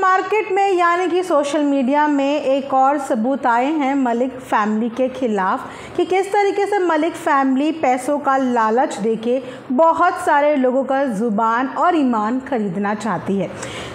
Market में, यानी कि सोशल मीडिया में एक और सबूत आए हैं मलिक फैमिली के खिलाफ कि किस तरीके से मलिक फैमिली पैसों का लालच देके बहुत सारे लोगों का ज़ुबान और ईमान खरीदना चाहती है।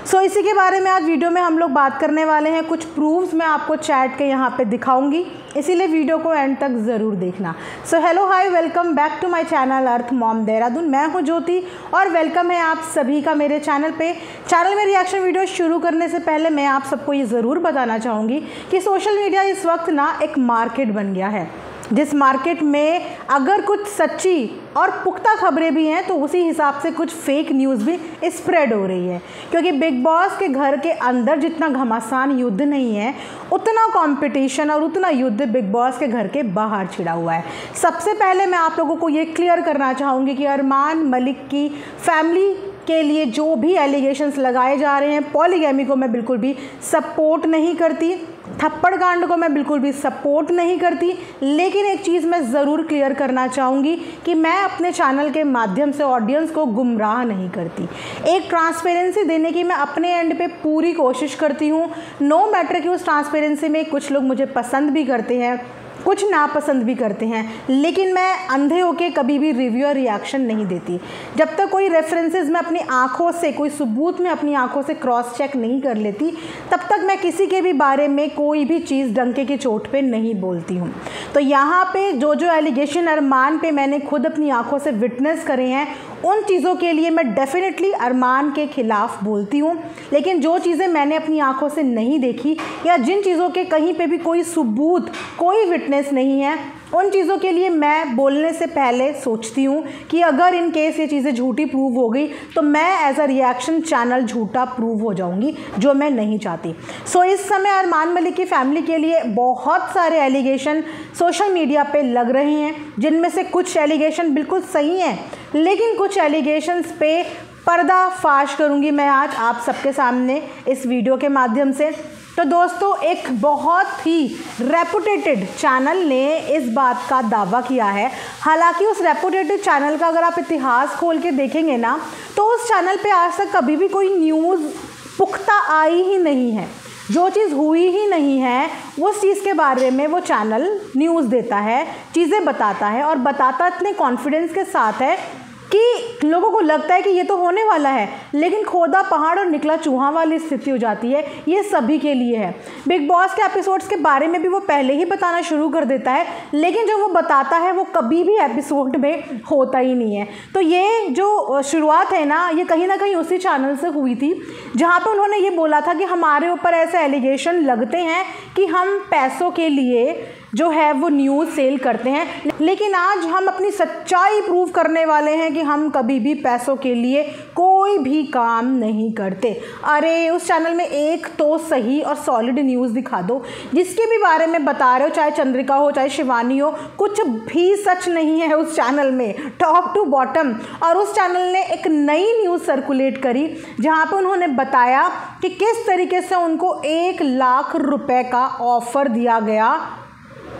सो इसी के बारे में आज वीडियो में हम लोग बात करने वाले हैं। कुछ प्रूफ्स मैं आपको चैट के यहाँ पे दिखाऊँगी। इसीलिए वीडियो को एंड तक ज़रूर देखना। So hello hi welcome back to my channel earth mom Dehradun मैं हूँ ज्योति और वेलकम है आप सभी का मेरे चैनल पे। चैनल में रिएक्शन वीडियो शुरू करने से पहले मैं आप सबको ये ज़रूर बताना चाहूँगी कि सोशल मीडिया इस वक्त ना एक मार्केट बन गया है। जिस मार्केट में अगर कुछ सच्ची और पुख्ता खबरें भी हैं तो उसी हिसाब से कुछ फेक न्यूज़ भी स्प्रेड हो रही है। क्योंकि बिग बॉस के घर के अंदर जितना घमासान युद्ध नहीं है, उतना कंपटीशन और उतना युद्ध बिग बॉस के घर के बाहर छिड़ा हुआ है। सबसे पहले मैं आप लोगों को ये क्लियर करना चाहूँगी कि अरमान मलिक की फैमिली के लिए जो भी एलिगेशंस लगाए जा रहे हैं पॉलीगैमी को मैं बिल्कुल भी सपोर्ट नहीं करती। थप्पड़ कांड को मैं बिल्कुल भी सपोर्ट नहीं करती, लेकिन एक चीज़ मैं ज़रूर क्लियर करना चाहूँगी कि मैं अपने चैनल के माध्यम से ऑडियंस को गुमराह नहीं करती। एक ट्रांसपेरेंसी देने की मैं अपने एंड पे पूरी कोशिश करती हूँ। नो मैटर कि उस ट्रांसपेरेंसी में कुछ लोग मुझे पसंद भी करते हैं कुछ नापसंद भी करते हैं, लेकिन मैं अंधे होके कभी भी रिव्यू और रिएक्शन नहीं देती। जब तक कोई रेफरेंसेस मैं अपनी आँखों से, कोई सबूत में अपनी आँखों से क्रॉस चेक नहीं कर लेती, तब तक मैं किसी के भी बारे में कोई भी चीज़ डंके की चोट पर नहीं बोलती हूँ। तो यहाँ पर जो जो एलिगेशन अरमान पे मैंने खुद अपनी आँखों से विटनेस करे हैं, उन चीज़ों के लिए मैं डेफिनेटली अरमान के ख़िलाफ़ बोलती हूँ। लेकिन जो चीज़ें मैंने अपनी आँखों से नहीं देखी, या जिन चीज़ों के कहीं पे भी कोई सबूत, कोई विटनेस नहीं है। उन चीज़ों के लिए मैं बोलने से पहले सोचती हूँ कि अगर इन केस ये चीज़ें झूठी प्रूव हो गई तो मैं एज अ रिएक्शन चैनल झूठा प्रूव हो जाऊँगी जो मैं नहीं चाहती। सो so, इस समय अरमान मलिक की फैमिली के लिए बहुत सारे एलिगेशन सोशल मीडिया पे लग रहे हैं जिनमें से कुछ एलिगेशन बिल्कुल सही हैं लेकिन कुछ एलिगेशंस पे पर्दा फाश करूँगी मैं आज आप सबके सामने इस वीडियो के माध्यम से। तो दोस्तों, एक बहुत ही रेपुटेटेड चैनल ने इस बात का दावा किया है। हालाँकि उस रेपुटेटेड चैनल का अगर आप इतिहास खोल के देखेंगे ना तो उस चैनल पे आज तक कभी भी कोई न्यूज़ पुख्ता आई ही नहीं है। जो चीज़ हुई ही नहीं है, उस चीज़ के बारे में वो चैनल न्यूज़ देता है, चीज़ें बताता है और बताता इतने कॉन्फिडेंस के साथ है कि लोगों को लगता है कि ये तो होने वाला है, लेकिन खोदा पहाड़ और निकला चूहा वाली स्थिति हो जाती है, ये सभी के लिए है। बिग बॉस के एपिसोड्स के बारे में भी वो पहले ही बताना शुरू कर देता है, लेकिन जो वो बताता है, वो कभी भी एपिसोड में होता ही नहीं है। तो ये जो शुरुआत है ना, ये कहीं ना कहीं उसी चैनल से हुई थी, जहाँ पर उन्होंने ये बोला था कि हमारे ऊपर ऐसे एलिगेशन लगते हैं कि हम पैसों के लिए जो है वो न्यूज़ सेल करते हैं। लेकिन आज हम अपनी सच्चाई प्रूव करने वाले हैं कि हम कभी भी पैसों के लिए कोई भी काम नहीं करते। अरे, उस चैनल में एक तो सही और सॉलिड न्यूज़ दिखा दो, जिसके भी बारे में बता रहे हो, चाहे चंद्रिका हो, चाहे शिवानी हो, कुछ भी सच नहीं है उस चैनल में। टॉप टू बॉटम और उस चैनल ने एक नई न्यूज़ सर्कुलेट करी, जहाँ पर उन्होंने बताया कि किस तरीके से उनको एक लाख रुपए का ऑफ़र दिया गया।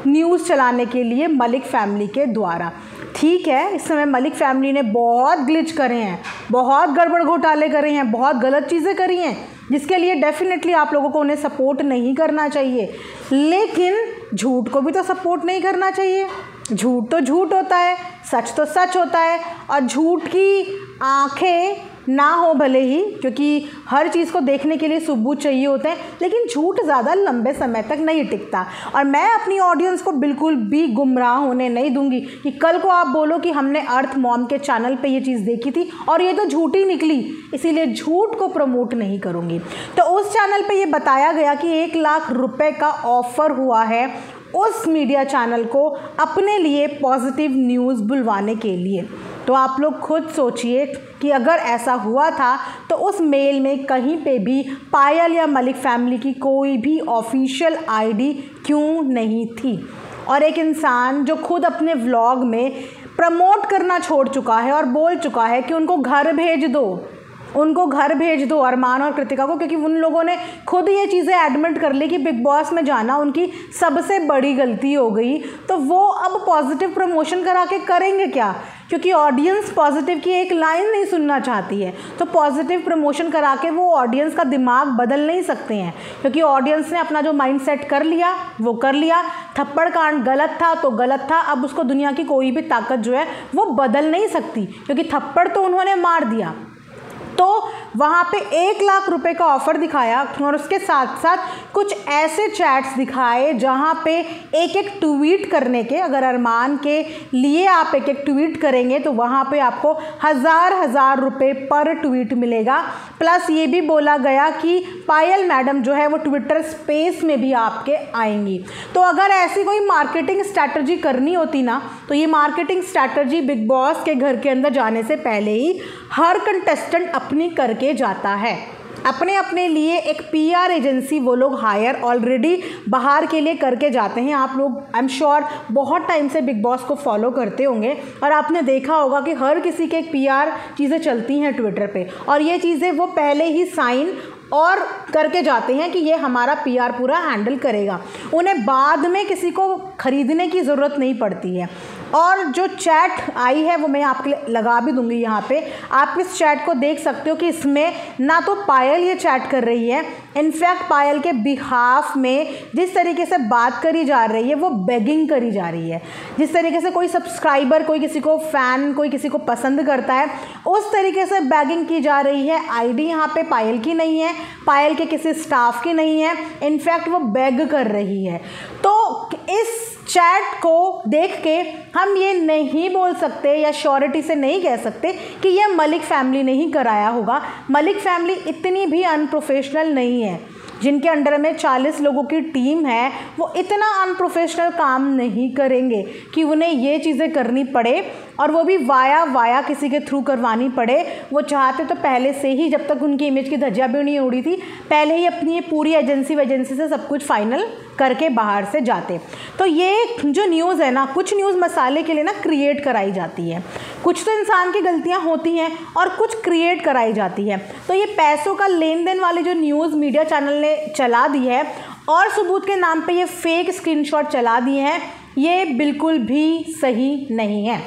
न्यूज़ चलाने के लिए मलिक फैमिली के द्वारा। ठीक है, इस समय मलिक फैमिली ने बहुत ग्लिच करे हैं, बहुत गड़बड़ घोटाले करे हैं, बहुत गलत चीज़ें करी हैं, जिसके लिए डेफिनेटली आप लोगों को उन्हें सपोर्ट नहीं करना चाहिए। लेकिन झूठ को भी तो सपोर्ट नहीं करना चाहिए। झूठ तो झूठ होता है, सच तो सच होता है, और झूठ की आँखें ना हो भले ही, क्योंकि हर चीज़ को देखने के लिए सबूत चाहिए होते हैं, लेकिन झूठ ज़्यादा लंबे समय तक नहीं टिकता। और मैं अपनी ऑडियंस को बिल्कुल भी गुमराह होने नहीं दूँगी कि कल को आप बोलो कि हमने अर्थ मॉम के चैनल पे ये चीज़ देखी थी, और ये तो झूठी निकली, इसीलिए झूठ को प्रमोट नहीं करूँगी। तो उस चैनल पर यह बताया गया कि एक लाख रुपये का ऑफ़र हुआ है उस मीडिया चैनल को अपने लिए पॉजिटिव न्यूज़ बुलवाने के लिए। तो आप लोग खुद सोचिए कि अगर ऐसा हुआ था तो उस मेल में कहीं पे भी पायल या मलिक फैमिली की कोई भी ऑफिशियल आईडी क्यों नहीं थी? और एक इंसान जो खुद अपने व्लॉग में प्रमोट करना छोड़ चुका है और बोल चुका है कि उनको घर भेज दो, उनको घर भेज दो अरमान और कृतिका को, क्योंकि उन लोगों ने खुद ये चीज़ें एडमिट कर ली कि बिग बॉस में जाना उनकी सबसे बड़ी गलती हो गई। तो वो अब पॉजिटिव प्रमोशन करा के करेंगे क्या? क्योंकि ऑडियंस पॉजिटिव की एक लाइन नहीं सुनना चाहती है। तो पॉजिटिव प्रमोशन करा के वो ऑडियंस का दिमाग बदल नहीं सकते हैं। क्योंकि ऑडियंस ने अपना जो माइंड सेट कर लिया, वो कर लिया। थप्पड़ कांड गलत था तो गलत था, अब उसको दुनिया की कोई भी ताकत जो है, वो बदल नहीं सकती। क्योंकि थप्पड़ तो उन्होंने मार दिया। तो वहाँ पे एक लाख रुपए का ऑफ़र दिखाया और उसके साथ साथ कुछ ऐसे चैट्स दिखाए जहाँ पे एक एक ट्वीट करने के, अगर अरमान के लिए आप एक एक ट्वीट करेंगे तो वहाँ पे आपको हज़ार हज़ार रुपये पर ट्वीट मिलेगा। प्लस ये भी बोला गया कि पायल मैडम जो है वो ट्विटर स्पेस में भी आपके आएँगी। तो अगर ऐसी कोई मार्केटिंग स्ट्रैटर्जी करनी होती ना तो ये मार्केटिंग स्ट्रैटर्जी बिग बॉस के घर के अंदर जाने से पहले ही हर कंटेस्टेंट अपनी करके जाता है। अपने अपने लिए एक पीआर एजेंसी वो लोग हायर ऑलरेडी बाहर के लिए करके जाते हैं। आप लोग आई एम श्योर बहुत टाइम से बिग बॉस को फॉलो करते होंगे। और आपने देखा होगा कि हर किसी के एक पीआर चीज़ें चलती हैं ट्विटर पे। और ये चीज़ें वो पहले ही साइन और करके जाते हैं कि ये हमारा पीआर पूरा हैंडल करेगा। उन्हें बाद में किसी को ख़रीदने की ज़रूरत नहीं पड़ती है। और जो चैट आई है, वो मैं आपके लिए लगा भी दूँगी यहाँ पे। आप इस चैट को देख सकते हो कि इसमें ना तो पायल ये चैट कर रही है इनफैक्ट पायल के बिहाफ में जिस तरीके से बात करी जा रही है, वो बेगिंग करी जा रही है। जिस तरीके से कोई सब्सक्राइबर कोई किसी को फ़ैन कोई किसी को पसंद करता है, उस तरीके से बैगिंग की जा रही है। आईडी यहाँ पे पायल की नहीं है, पायल के किसी स्टाफ की नहीं है इनफैक्ट वो बैग कर रही है। तो इस चैट को देख के हम ये नहीं बोल सकते या श्योरिटी से नहीं कह सकते कि यह मलिक फैमिली ने ही कराया होगा। मलिक फैमिली इतनी भी अनप्रोफेशनल नहीं है। जिनके अंडर में 40 लोगों की टीम है, वो इतना अनप्रोफेशनल काम नहीं करेंगे कि उन्हें ये चीज़ें करनी पड़े और वो भी वाया वाया किसी के थ्रू करवानी पड़े। वो चाहते तो पहले से ही, जब तक उनकी इमेज की धज्जियाँ भी नहीं उड़ी थी, पहले ही अपनी पूरी एजेंसी वेजेंसी से सब कुछ फाइनल करके बाहर से जाते तो ये जो न्यूज़ है ना, कुछ न्यूज़ मसाले के लिए ना क्रिएट कराई जाती है। कुछ तो इंसान की गलतियाँ होती हैं और कुछ क्रिएट कराई जाती है। तो ये पैसों का लेन देन वाले जो न्यूज़ मीडिया चैनल ने चला दी है और सबूत के नाम पे ये फेक स्क्रीनशॉट चला दिए हैं, ये बिल्कुल भी सही नहीं है।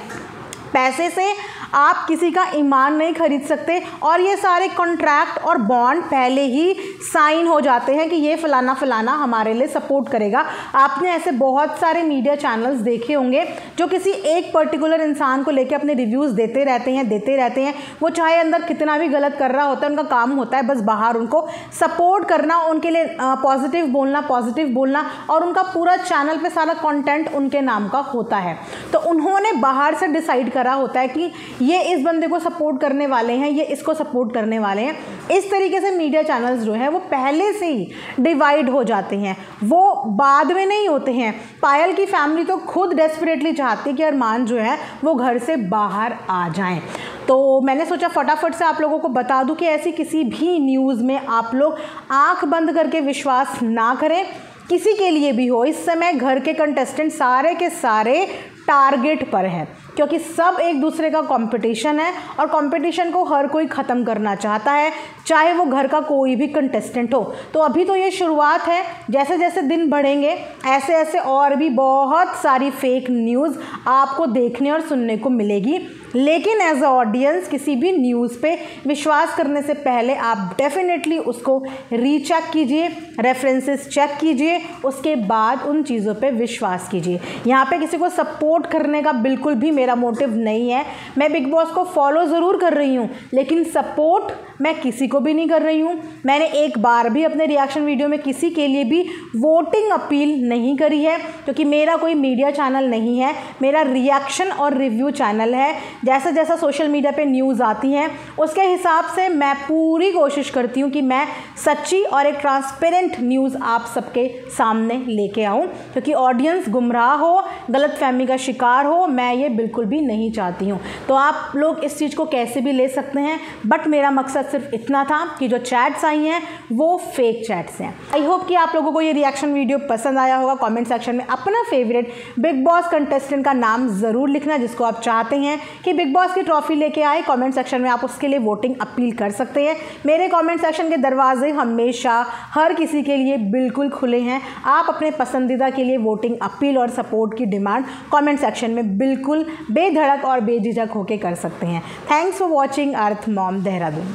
पैसे से आप किसी का ईमान नहीं खरीद सकते और ये सारे कॉन्ट्रैक्ट और बॉन्ड पहले ही साइन हो जाते हैं कि ये फ़लाना फ़लाना हमारे लिए सपोर्ट करेगा। आपने ऐसे बहुत सारे मीडिया चैनल्स देखे होंगे जो किसी एक पर्टिकुलर इंसान को लेकर अपने रिव्यूज़ देते रहते हैं, देते रहते हैं। वो चाहे अंदर कितना भी गलत कर रहा होता है, उनका काम होता है बस बाहर उनको सपोर्ट करना, उनके लिए पॉजिटिव बोलना पॉजिटिव बोलना और उनका पूरा चैनल पर सारा कॉन्टेंट उनके नाम का होता है। तो उन्होंने बाहर से डिसाइड करा होता है कि ये इस बंदे को सपोर्ट करने वाले हैं, ये इसको सपोर्ट करने वाले हैं। इस तरीके से मीडिया चैनल्स जो हैं, वो पहले से ही डिवाइड हो जाते हैं। वो बाद में नहीं होते हैं। पायल की फैमिली तो खुद डेस्परेटली चाहती कि अरमान जो है, वो घर से बाहर आ जाएँ। तो मैंने सोचा फटाफट से आप लोगों को बता दूँ कि ऐसी किसी भी न्यूज़ में आप लोग आँख बंद करके विश्वास ना करें। किसी के लिए भी हो, इस समय घर के कंटेस्टेंट सारे के सारे टारगेट पर हैं। क्योंकि सब एक दूसरे का कंपटीशन है और कंपटीशन को हर कोई ख़त्म करना चाहता है, चाहे वो घर का कोई भी कंटेस्टेंट हो। तो अभी तो ये शुरुआत है जैसे जैसे दिन बढ़ेंगे ऐसे ऐसे और भी बहुत सारी फेक न्यूज़ आपको देखने और सुनने को मिलेगी। लेकिन एज अ ऑडियंस किसी भी न्यूज़ पे विश्वास करने से पहले आप डेफिनेटली उसको रीचेक कीजिए रेफरेंसेस चेक कीजिए, उसके बाद उन चीज़ों पे विश्वास कीजिए। यहाँ पे किसी को सपोर्ट करने का बिल्कुल भी मेरा मोटिव नहीं है। मैं बिग बॉस को फॉलो ज़रूर कर रही हूँ, लेकिन सपोर्ट मैं किसी को भी नहीं कर रही हूँ। मैंने एक बार भी अपने रिएक्शन वीडियो में किसी के लिए भी वोटिंग अपील नहीं करी है, क्योंकि मेरा कोई मीडिया चैनल नहीं है। मेरा रिएक्शन और रिव्यू चैनल है। जैसा जैसा सोशल मीडिया पे न्यूज़ आती हैं, उसके हिसाब से मैं पूरी कोशिश करती हूँ कि मैं सच्ची और एक ट्रांसपेरेंट न्यूज़ आप सबके सामने लेके आऊँ, क्योंकि ऑडियंस गुमराह हो गलत फहमी का शिकार हो, मैं ये बिल्कुल भी नहीं चाहती हूँ। तो आप लोग इस चीज़ को कैसे भी ले सकते हैं बट मेरा मकसद सिर्फ़ इतना था कि जो चैट्स आई हैं, वो फेक चैट्स हैं। आई होप कि आप लोगों को ये रिएक्शन वीडियो पसंद आया होगा। कमेंट सेक्शन में अपना फेवरेट बिग बॉस कंटेस्टेंट का नाम ज़रूर लिखना, जिसको आप चाहते हैं कि बिग बॉस की ट्रॉफी लेके आए। कमेंट सेक्शन में आप उसके लिए वोटिंग अपील कर सकते हैं। मेरे कमेंट सेक्शन के दरवाजे हमेशा हर किसी के लिए बिल्कुल खुले हैं। आप अपने पसंदीदा के लिए वोटिंग अपील और सपोर्ट की डिमांड कमेंट सेक्शन में बिल्कुल बेधड़क और बेझिझक होकर कर सकते हैं। Thanks for watching earth mom Dehradun